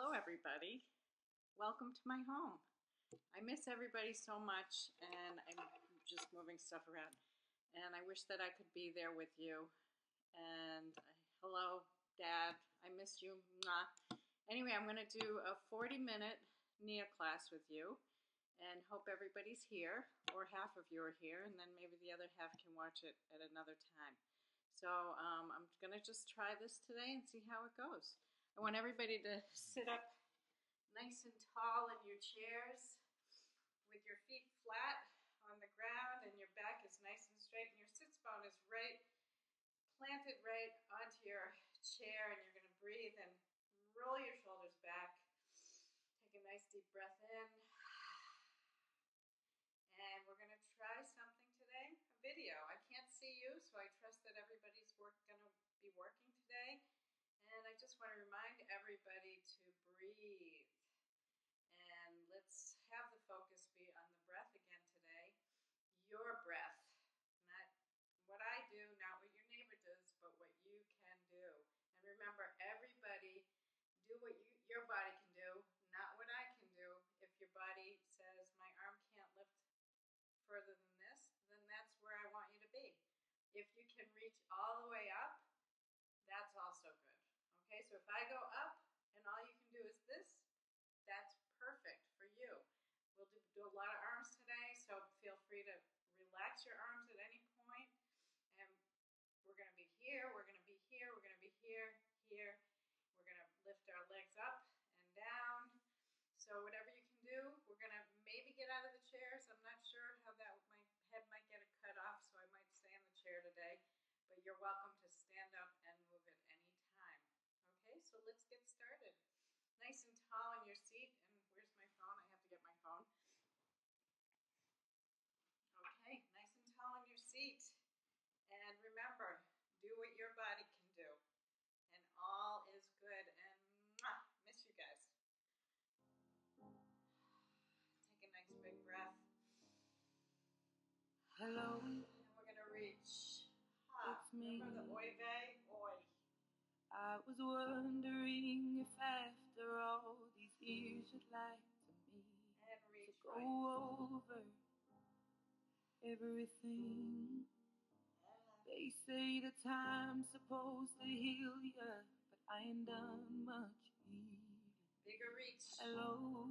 Hello, everybody. Welcome to my home. I miss everybody so much, and I'm just moving stuff around. And I wish that I could be there with you. And uh, hello, Dad. I miss you. Mwah. Anyway, I'm going to do a 40 minute NIA class with you and hope everybody's here, or half of you are here, and then maybe the other half can watch it at another time. So um, I'm going to just try this today and see how it goes. I want everybody to sit up nice and tall in your chairs with your feet flat on the ground and your back is nice and straight and your sits bone is right planted right onto your chair and you're going to breathe and roll your shoulders back. Take a nice deep breath in. And we're going to try something today, a video. I can't see you, so I trust that everybody's work going to be working today. And I just want to remind everybody to breathe. And let's have the focus be on the breath again today. Your breath, not what I do, not what your neighbor does, but what you can do. And remember, everybody do what you, your body can do, not what I can do. If your body says, my arm can't lift further than this, then that's where I want you to be. If you can reach all the way up, that's also good. Okay, so if I go up and all you can do is this, that's perfect for you. We'll do, do a lot of arms today, so feel free to relax your arms at any point. And we're going to be here, we're going to be here, we're going to be here, here. We're going to lift our legs up and down. So whatever you can do, we're going to maybe get out of the chairs. I'm not sure how that, my head might get a cut off, so I might stay in the chair today. But you're welcome to stand up and move at any time. Okay, so let's get started. Nice and tall in your seat. And where's my phone? I have to get my phone. Okay, nice and tall in your seat. And remember, do what your body can do. And all is good. And mwah, miss you guys. Take a nice big breath. Hello, And we're going to reach. Ha. It's me. Remember the oy vey? Oy. I was wondering if after all these years you'd like to And to go over everything. They say the time's supposed to heal ya, but I ain't done much healing. Bigger reach. Hello,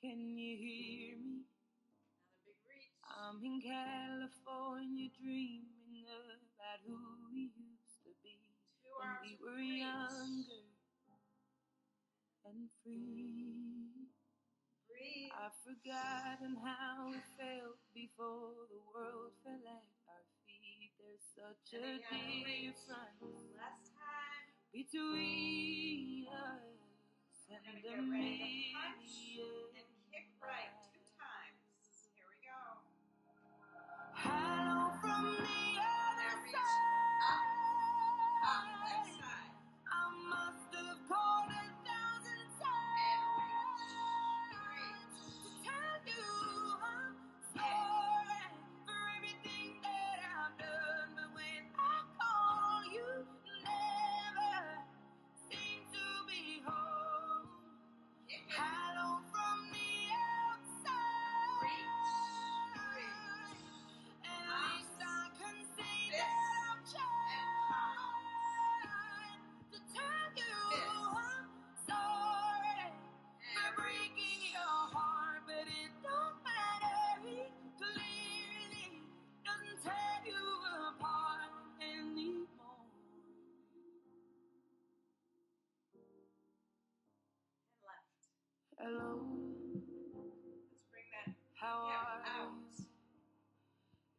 can you hear me? Another big reach. I'm in California dreaming about who we used to be. When we were reach. younger and free. Breathe. I've forgotten how it felt before the world fell at our feet. There's such And a difference Last time. between us and gonna get ready to punch and kick right Hello, Let's bring that how are you? out.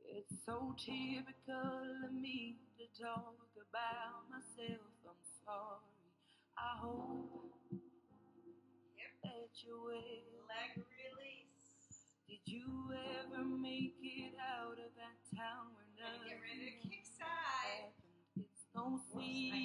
It's so typical of me to talk about myself. I'm sorry. I hope Hip, that you're well. leg release. Did you ever make it out of that town where nothing get ready to kick side. happened? It's no Whoops, I got it. secret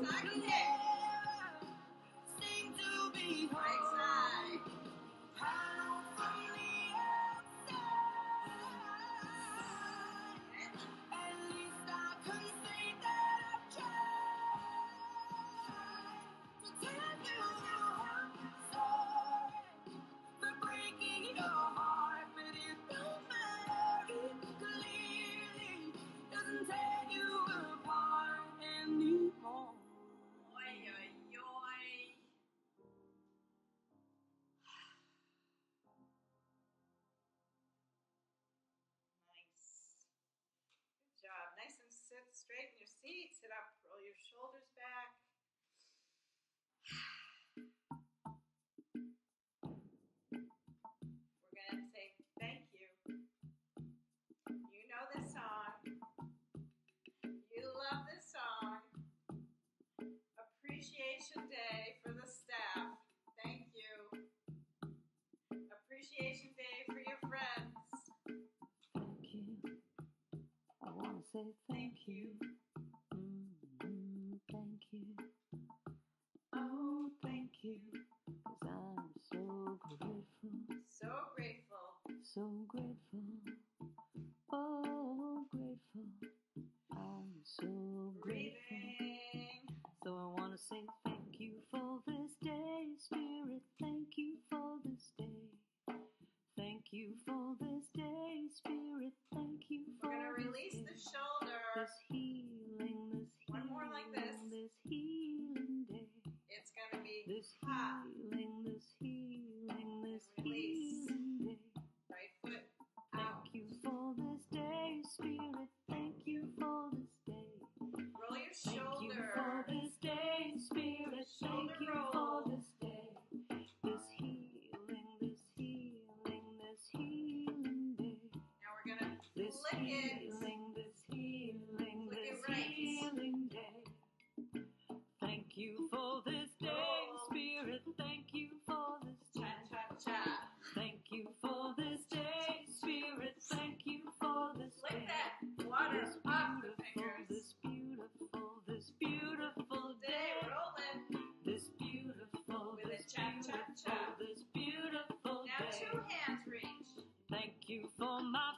Sim. appreciation day for the staff. Thank you. Appreciation day for your friends. Thank you. I want to say thank you. Mm-hmm. Thank you. Oh, thank you. Because I'm so grateful. So grateful. So grateful. shoulder. This healing, this healing, One more like this. This healing day. It's gonna be this hot. this healing, this healing day. Right foot out. Thank you for this day, Spirit. Thank you for this day. Roll your shoulder. you for my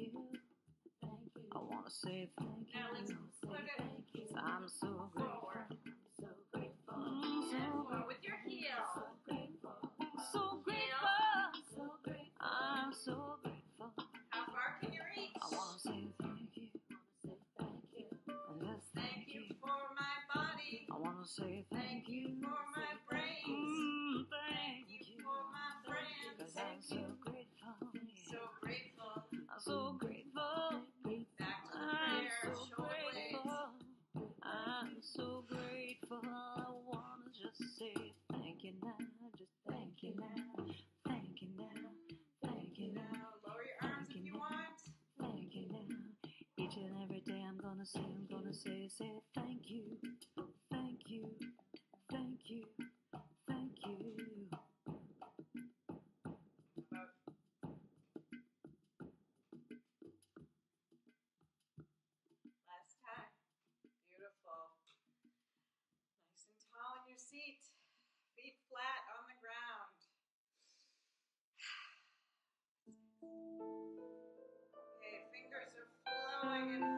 you. I want to say thank you. I'm so grateful. So grateful. Mm, so with your heels. So grateful. So grateful. I'm so grateful. How far can you reach? I want to say thank you. Thank you for my body. I want to say so grateful. Back to I'm prayer, so grateful. I'm so grateful. I wanna just say thank you now. Just thank you now. Thank you now. Thank you now. Lower your arms if you want. Thank you now. Each and every day I'm gonna say, I'm gonna say, say following in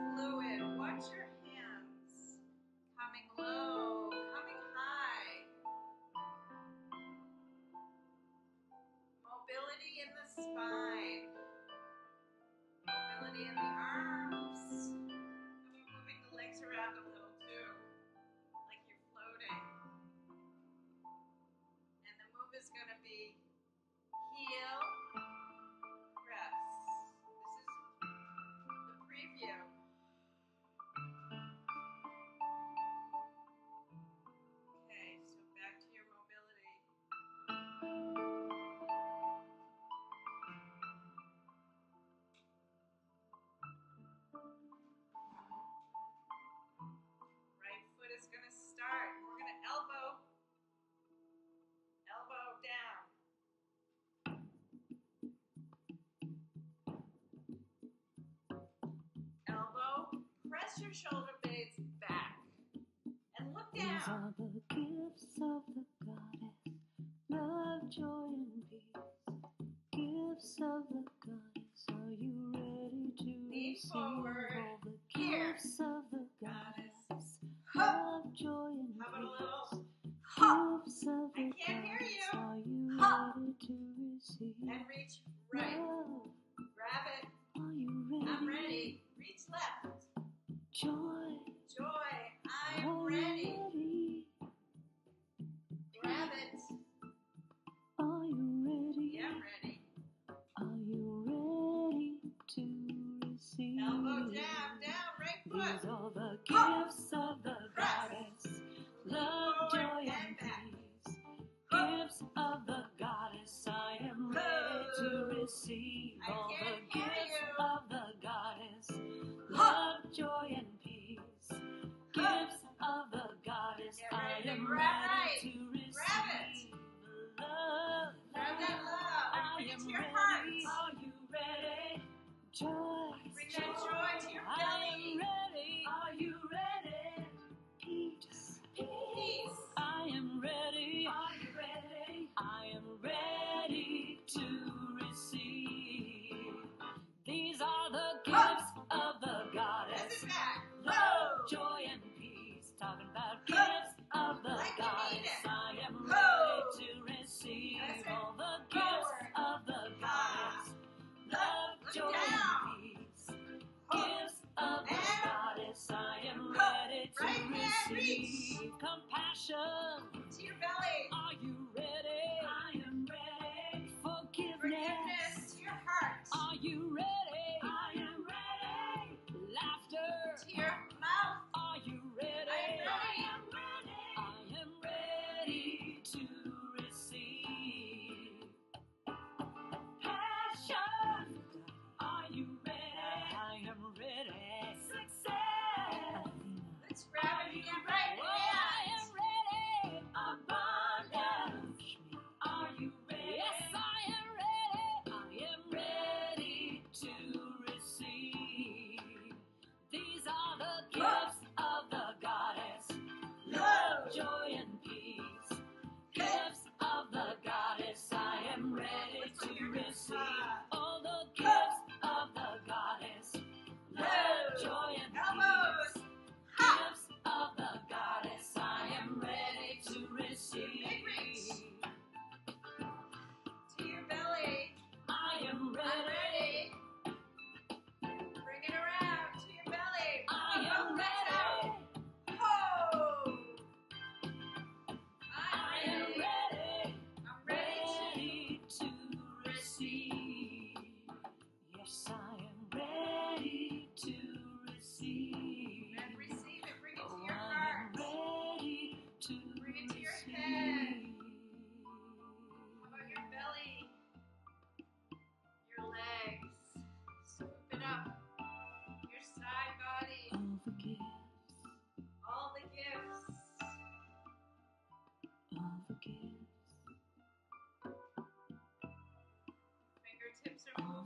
your shoulder blades back. And look down. These are the gifts of the goddess love, joy, and peace. Gifts of the goddess, are you ready to Lean receive forward. all the Here. gifts of the goddess? Hup. Love, joy, and How about a little? Hup. I can't hear you. are you ready to receive? And reach right. Love,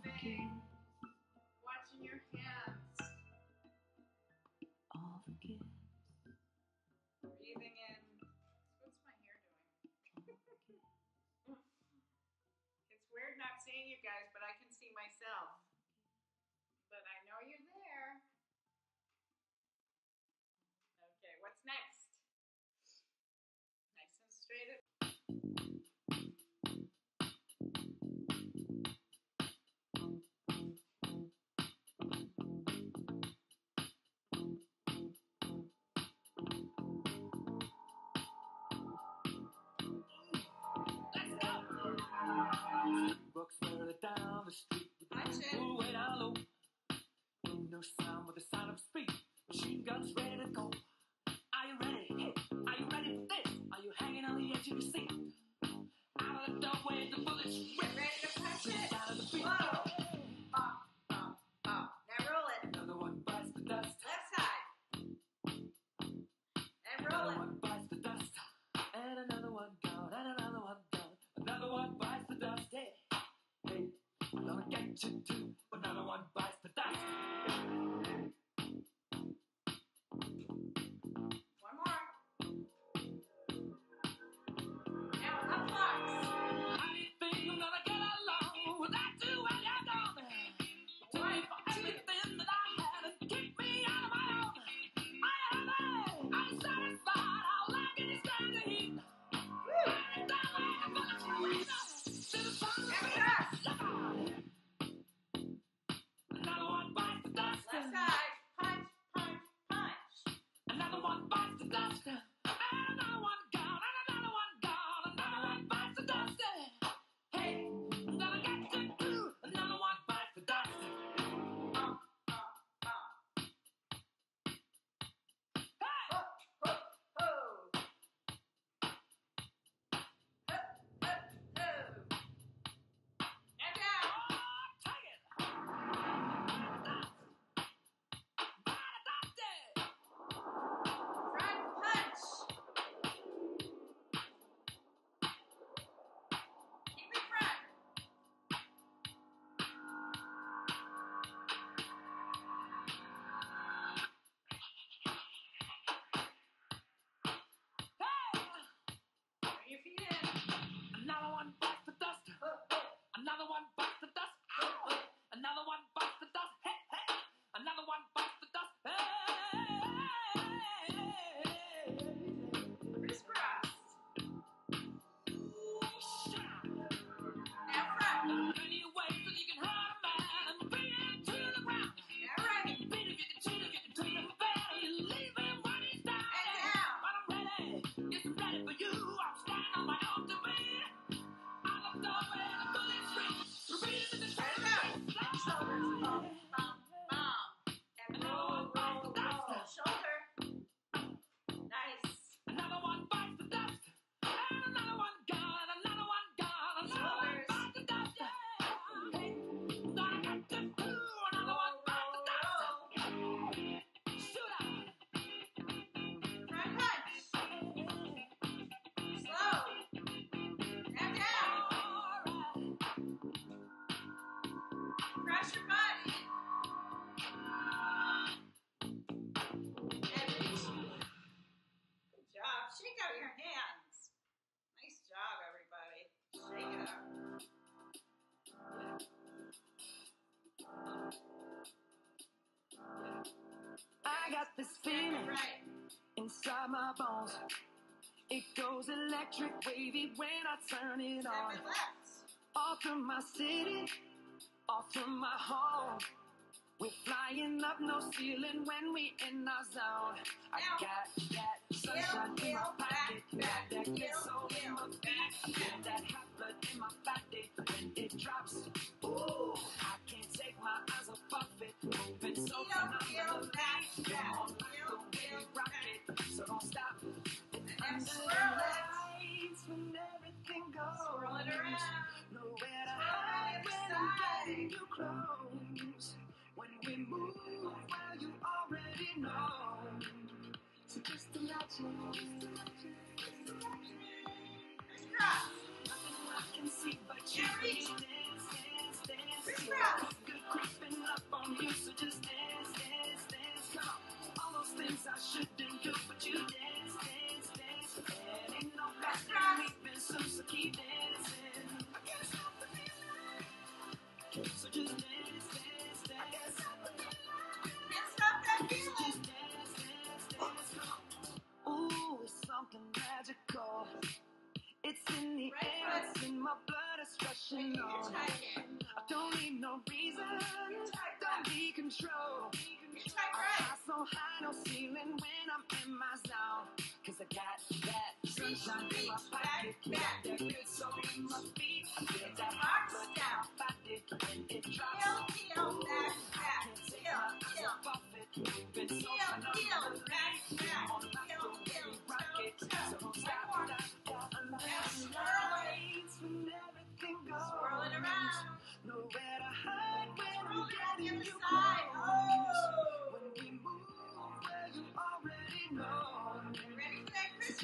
Okay. To do, Bring your feet. Another one bites the dust. Another one got this feeling Right. inside my bones. It goes electric wavy when I turn it on. Step it left. All through my city, all through my home. We're flying up no ceiling when we in our zone. I got that sunshine in my pocket, got that back, good soul in my feet, I feel that hot blood in my body when it drops. Ooh, I can't take my eyes it, moving so so don't stop. And the lights when everything goes. Around. Nowhere to hide when getting you close. When we move, well, you already know. So just imagine, nothing I can see but you. On you, so just dance, dance, dance. Come on. All those things I shouldn't do, but you dance, dance, dance. And ain't no me, been so, so keep dancing. I can't stop the feeling. So just dance, dance, dance. Can't stop the feeling. That. Ooh, it's something magical. It's in the air, it's in my blood, it's rushing on. I don't need no reason, don't be control. I right. fly so high, no ceiling when I'm in my zone. Cause I got that sunshine in my pocket, got that good soul in my feet. I feel that hot blood down. my body when it drops. back. Can't take Heel, my eyes off it, moving so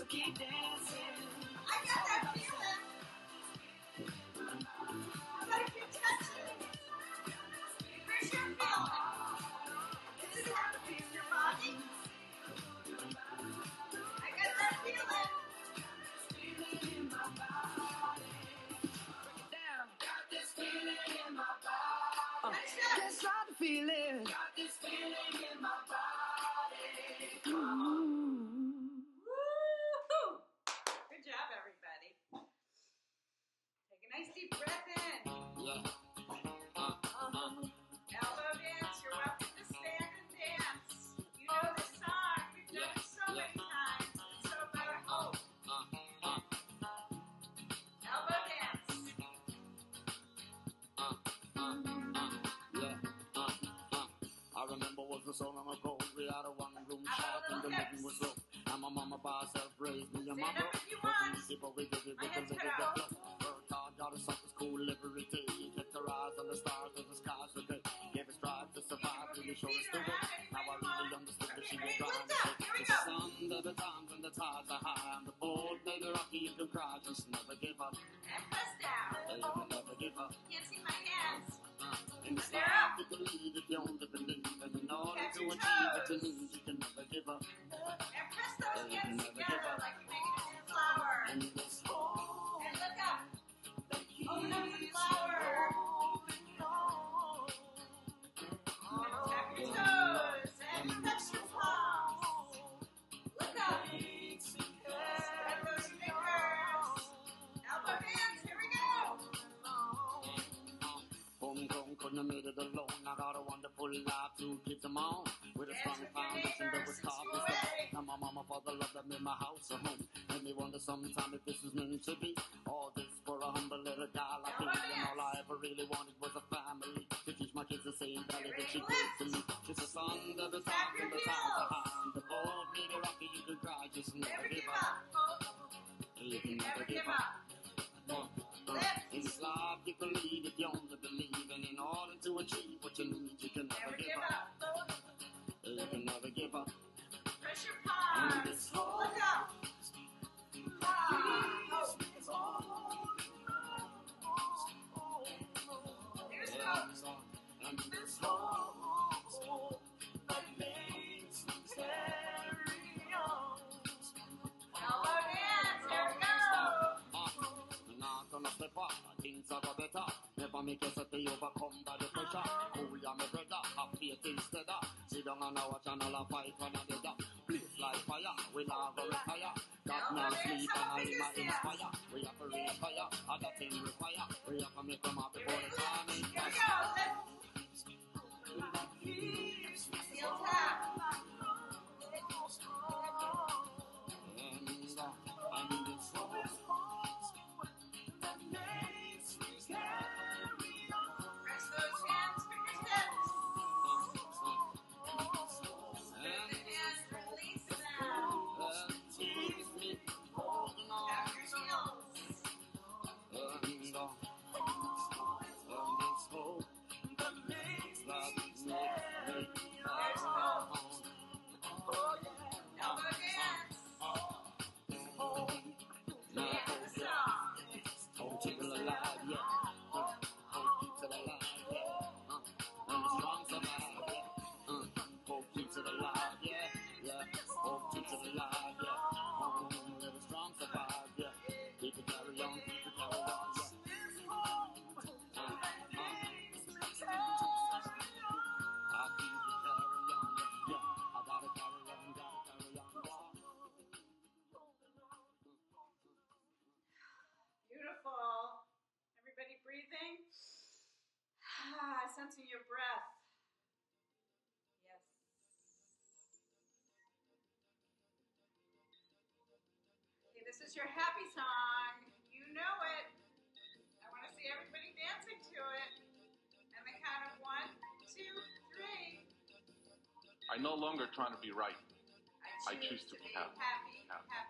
so keep dancing. The we had a one room about and the living was low. And my mama by herself raised me and my Stand up if you want. Easy, but we did it with a little bit out. of Worked hard, got us up to school every day. Kept our eyes on the stars as the skies were gray. Gave us drive to survive till you show us the way. Now I really understood that she was trying to say. It's the sun, there the times when the tides are high. And the may be rocky, you can cry, just never give up. And down. Hey, you can never give up. Can't see my hands. Uh, in this They're you can lead if you only believe. And in order Catch to what you need, you can never give up. And press those hands together like you're making a flower. And look up. Open up the flower. Tap your toes and your palms. Look up. Spread fingers. Here we go. made it alone. I got a wonderful life, two kids of my own. With a strong foundation that was carved in stone. Now my mama, father, love them in my house or home. And they wonder sometime if this was meant to be. All this for a humble little guy like me. And all I ever really wanted was a family. To teach my kids the same value that she gave to me. She's a son of the times and the times are heels. high. And the boat may rocky, you can cry, just never give up. folks. You can Never give up. in this life, you can lead if you only believe, and in order to achieve never give give up. You can never give up. Press your palms. Look up. Ah. Here's folks. And this Elbow dance. Here we go. not gonna step up, things are gonna better. Never make yourself be overcome by the down on our channel and fight one another. Blaze like fire, we gonna retire. God now sleep and I my inspire. We have to raise fire, other thing require. We have to make them up before the time is Here we past. go. Let's heel tap. Beautiful. Everybody breathing? Ah, sensing your breath. Yes. Okay, this is your happy song. You know it. I want to see everybody dancing to it. And the count of one, two, three. I'm no longer trying to be right. I choose, I choose to, to, be, happy. happy. happy.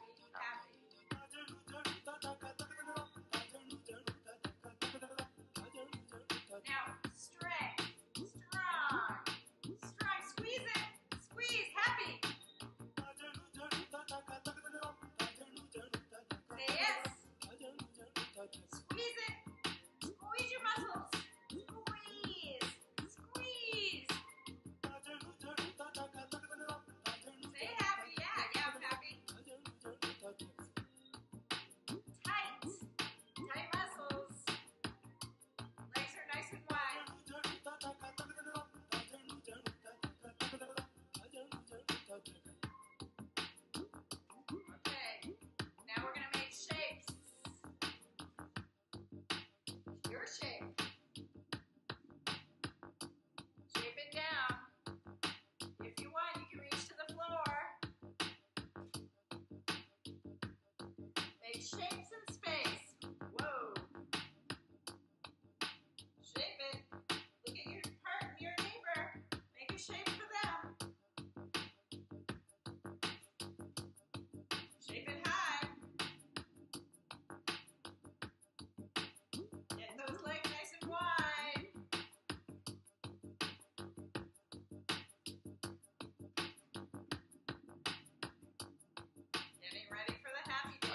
Shapes in space.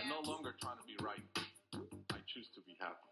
No longer trying to be right. I choose to be happy.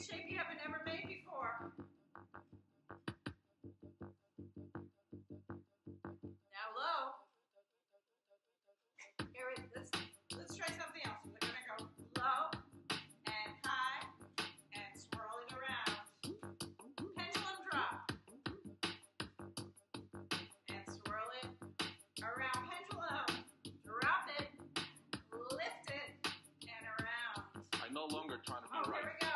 Shape you haven't ever made before. Now low. Here, it- let's let's try something else. We're gonna go low and high and swirl it around. Pendulum drop and swirl it around. Pendulum, drop it, lift it, and around. I'm no longer trying to be Oh, here right.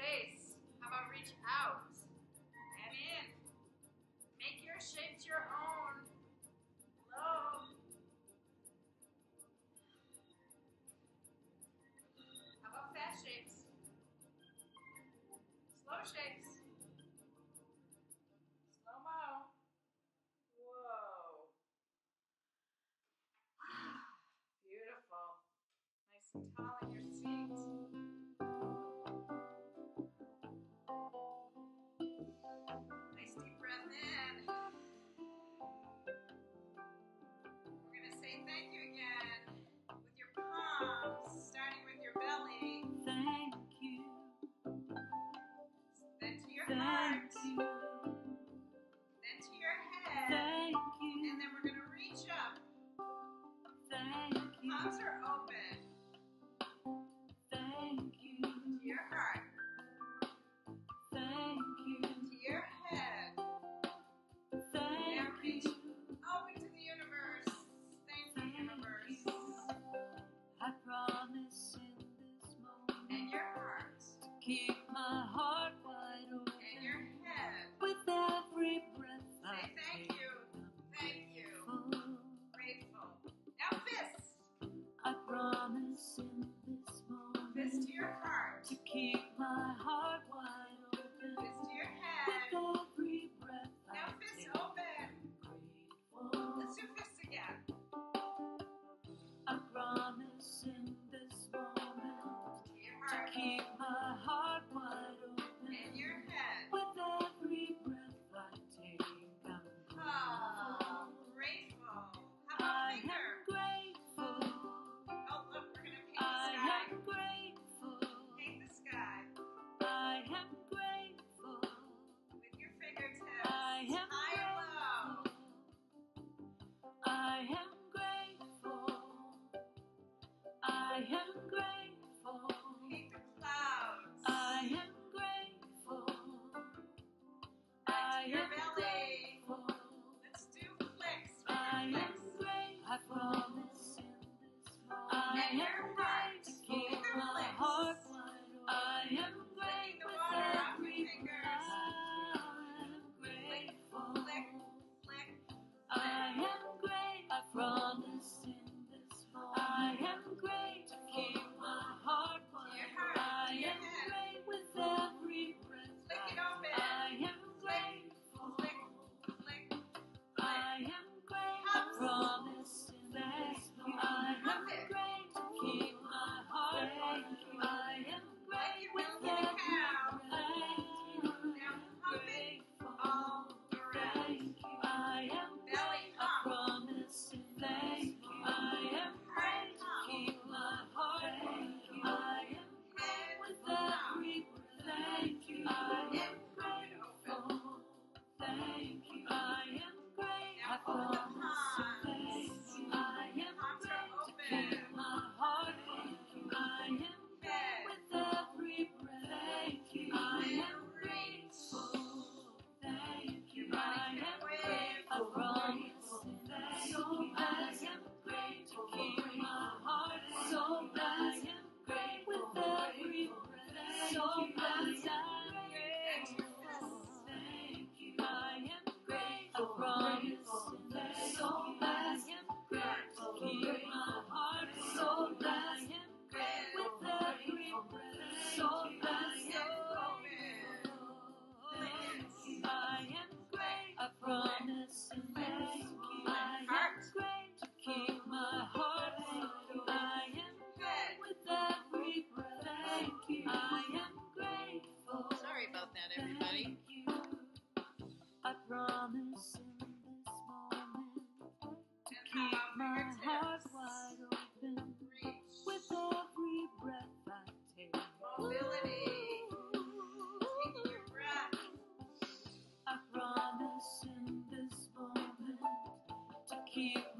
Space. How about reach out and in? Make your shapes your own. Low. How about fast shapes? Slow shapes. You.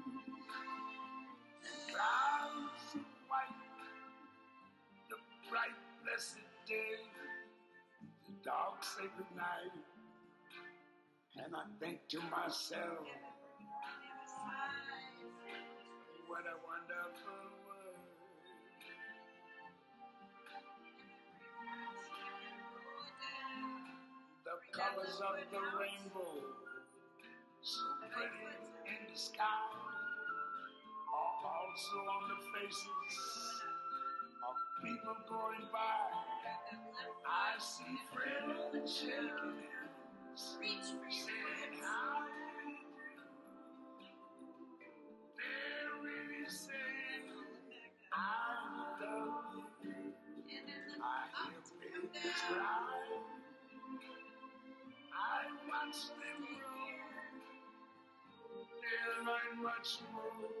blessed day, the dogs say goodnight, and I think to myself, what a wonderful world. The colors of the rainbow, so pretty in the sky, are also on the faces of people going by. I see friends shaking hands, saying how they're really saying I love you. I hear babies cry. I watch them grow. They learn much more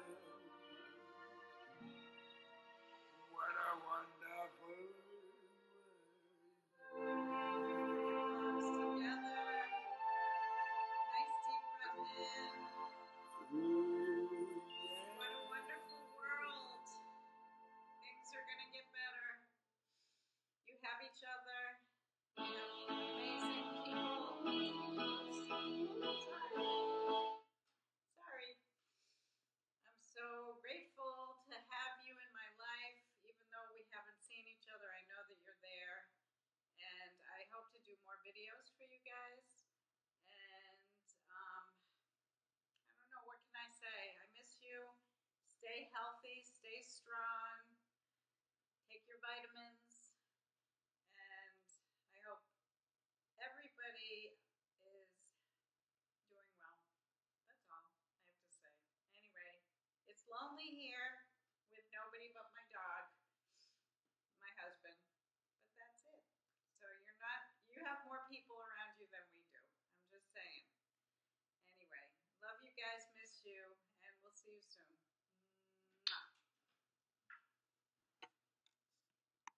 here.